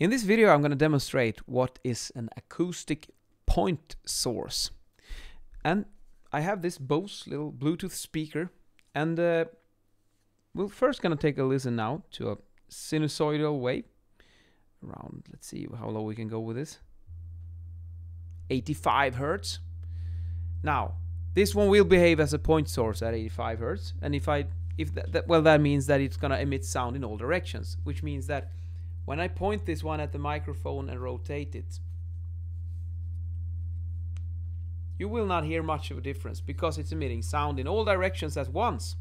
In this video I'm going to demonstrate what is an acoustic point source. And I have this Bose little Bluetooth speaker and uh, we're first going to take a listen now to a sinusoidal wave around, let's see how low we can go with this, 85 hertz. Now, this one will behave as a point source at 85 hertz and if I if that, that well that means that it's going to emit sound in all directions which means that when I point this one at the microphone and rotate it, you will not hear much of a difference because it's emitting sound in all directions at once.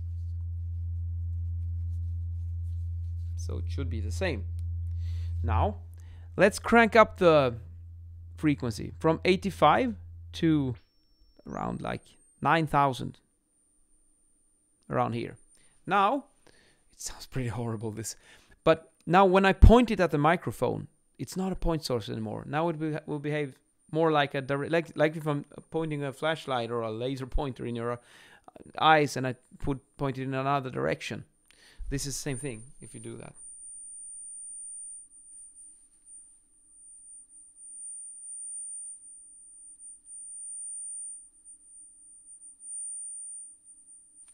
So it should be the same. Now, let's crank up the frequency from 85 to around like 9000 around here. Now, it sounds pretty horrible this, but now, when I point it at the microphone, it's not a point source anymore. Now it be, will behave more like a direct, like like if I'm pointing a flashlight or a laser pointer in your uh, eyes, and I put point it in another direction. This is the same thing if you do that.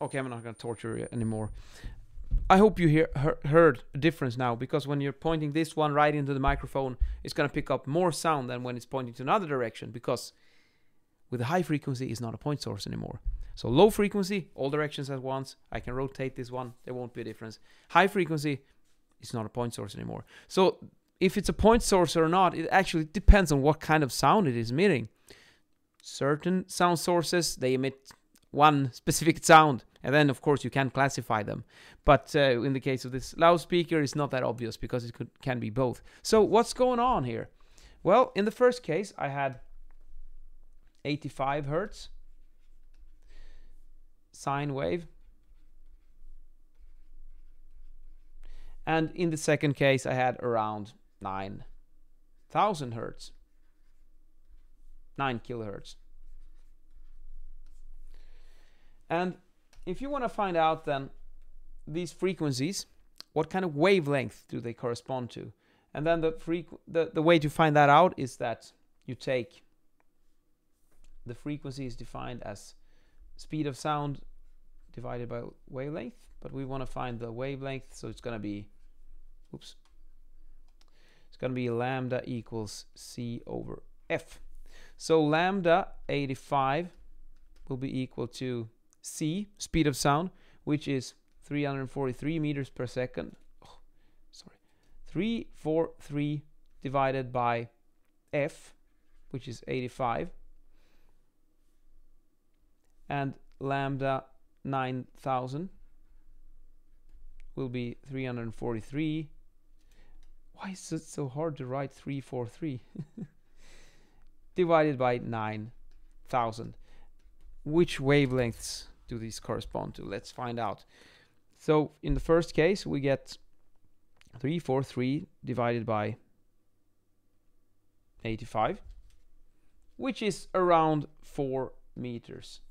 Okay, I'm not going to torture you anymore. I hope you hear, heard a difference now because when you're pointing this one right into the microphone, it's going to pick up more sound than when it's pointing to another direction because with a high frequency, it's not a point source anymore. So low frequency, all directions at once. I can rotate this one. There won't be a difference. High frequency, it's not a point source anymore. So if it's a point source or not, it actually depends on what kind of sound it is emitting. Certain sound sources, they emit one specific sound and then of course you can classify them. But uh, in the case of this loudspeaker it's not that obvious because it could, can be both. So what's going on here? Well in the first case I had 85 hertz sine wave. And in the second case I had around 9000 hertz 9 kilohertz. And if you want to find out then these frequencies, what kind of wavelength do they correspond to? And then the, the, the way to find that out is that you take the frequency is defined as speed of sound divided by wavelength, but we want to find the wavelength, so it's going to be, oops, it's going to be lambda equals c over f. So lambda 85 will be equal to c, speed of sound, which is 343 meters per second. Oh, sorry, 343 divided by f, which is 85, and lambda 9000 will be 343. Why is it so hard to write 343? divided by 9000 which wavelengths do these correspond to? Let's find out. So in the first case, we get 343 divided by 85, which is around 4 meters.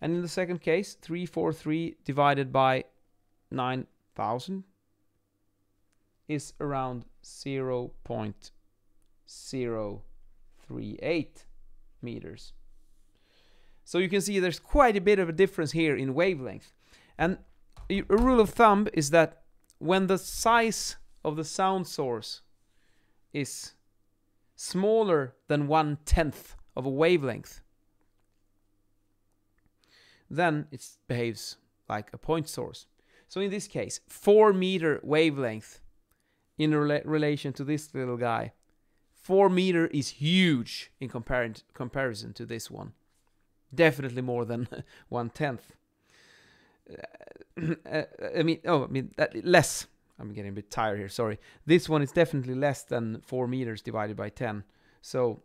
And in the second case, 343 divided by 9000 is around 0 0.038 meters. So you can see there's quite a bit of a difference here in wavelength. And a rule of thumb is that when the size of the sound source is smaller than one tenth of a wavelength, then it behaves like a point source. So in this case, 4 meter wavelength in rela relation to this little guy. 4 meter is huge in compar comparison to this one definitely more than one tenth. Uh, I mean, oh, I mean that, less. I'm getting a bit tired here. Sorry. This one is definitely less than four meters divided by ten. So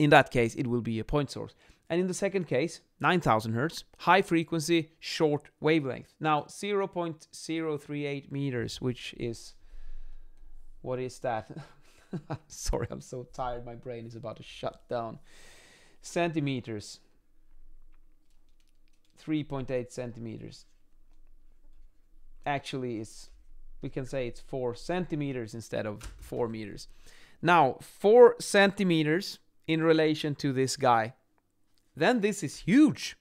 in that case, it will be a point source. And in the second case, 9000 hertz, high frequency, short wavelength. Now 0.038 meters, which is what is that? Sorry, I'm so tired. My brain is about to shut down centimeters 3.8 centimeters actually is we can say it's four centimeters instead of four meters. Now, four centimeters in relation to this guy, then this is huge.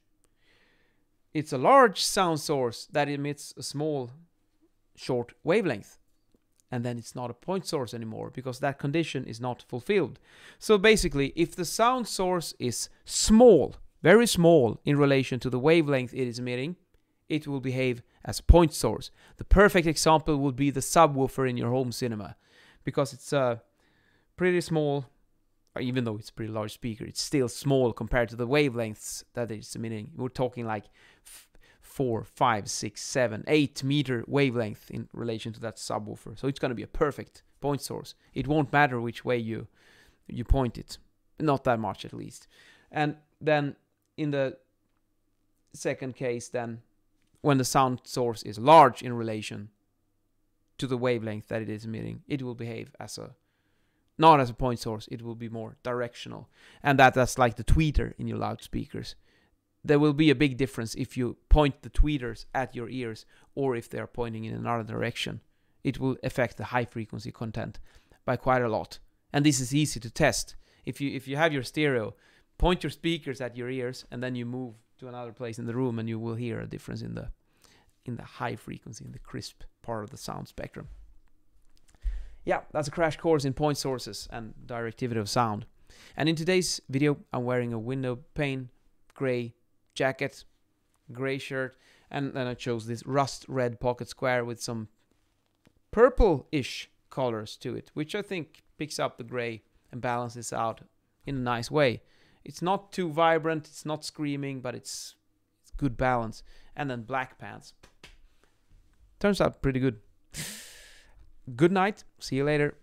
It's a large sound source that emits a small, short wavelength. And then it's not a point source anymore because that condition is not fulfilled. So basically, if the sound source is small, very small in relation to the wavelength it is emitting, it will behave as a point source. The perfect example would be the subwoofer in your home cinema because it's a pretty small, even though it's a pretty large speaker, it's still small compared to the wavelengths that it's emitting. We're talking like four, five, six, seven, eight meter wavelength in relation to that subwoofer. So it's going to be a perfect point source. It won't matter which way you you point it, not that much at least. And then in the second case, then when the sound source is large in relation to the wavelength that it is emitting, it will behave as a not as a point source, it will be more directional. And that that's like the tweeter in your loudspeakers. There will be a big difference if you point the tweeters at your ears or if they are pointing in another direction. It will affect the high frequency content by quite a lot. And this is easy to test. If you if you have your stereo, point your speakers at your ears and then you move to another place in the room and you will hear a difference in the in the high frequency in the crisp part of the sound spectrum yeah that's a crash course in point sources and directivity of sound and in today's video i'm wearing a window pane gray jacket gray shirt and then i chose this rust red pocket square with some purple-ish colors to it which i think picks up the gray and balances out in a nice way it's not too vibrant, it's not screaming, but it's it's good balance. And then black pants. Turns out pretty good. Good night. See you later.